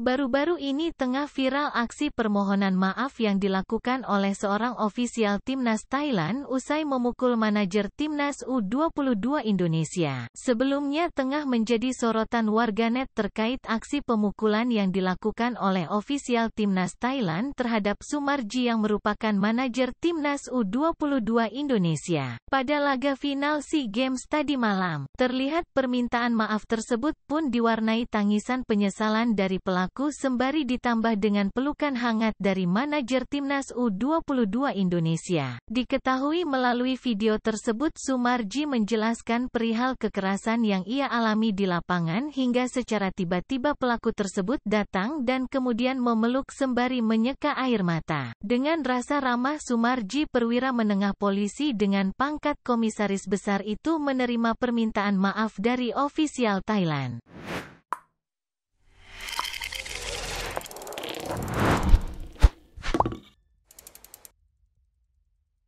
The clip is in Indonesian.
Baru-baru ini tengah viral aksi permohonan maaf yang dilakukan oleh seorang ofisial timnas Thailand usai memukul manajer timnas U22 Indonesia. Sebelumnya tengah menjadi sorotan warganet terkait aksi pemukulan yang dilakukan oleh ofisial timnas Thailand terhadap Sumarji yang merupakan manajer timnas U22 Indonesia. Pada laga final SEA Games tadi malam, terlihat permintaan maaf tersebut pun diwarnai tangisan penyesalan dari pelaku pelaku sembari ditambah dengan pelukan hangat dari manajer timnas U22 Indonesia. Diketahui melalui video tersebut Sumarji menjelaskan perihal kekerasan yang ia alami di lapangan hingga secara tiba-tiba pelaku tersebut datang dan kemudian memeluk sembari menyeka air mata. Dengan rasa ramah Sumarji perwira menengah polisi dengan pangkat komisaris besar itu menerima permintaan maaf dari ofisial Thailand.